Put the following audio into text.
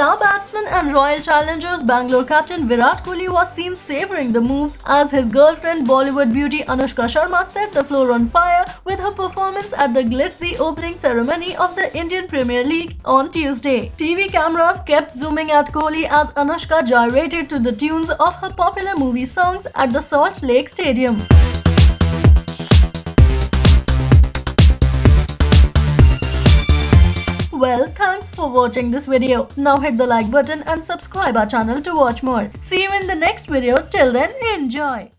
and Royal Challengers Bangalore captain Virat Kohli was seen savoring the moves as his girlfriend Bollywood beauty Anushka Sharma set the floor on fire with her performance at the glitzy opening ceremony of the Indian Premier League on Tuesday. TV cameras kept zooming at Kohli as Anushka gyrated to the tunes of her popular movie songs at the Salt Lake Stadium. Well, thanks for watching this video. Now hit the like button and subscribe our channel to watch more. See you in the next video. Till then, enjoy.